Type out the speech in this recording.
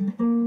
Mm-hmm.